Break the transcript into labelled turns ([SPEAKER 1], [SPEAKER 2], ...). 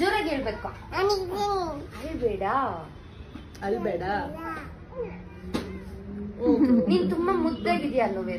[SPEAKER 1] ಜೋರಾಗಿ ಹೇಳ್ಬೇಕು. ಅಲ್ಬೇಡ
[SPEAKER 2] ಅಲ್ಬೇಡ
[SPEAKER 1] ನೀನ್ ತುಂಬಾ ಮುದ್ದಾಗಿದ್ಯಾ ಅಲ್ವೇ